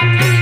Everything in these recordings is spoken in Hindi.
Thank you.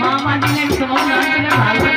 मामा जी ने सुबह तो नाच के भाग।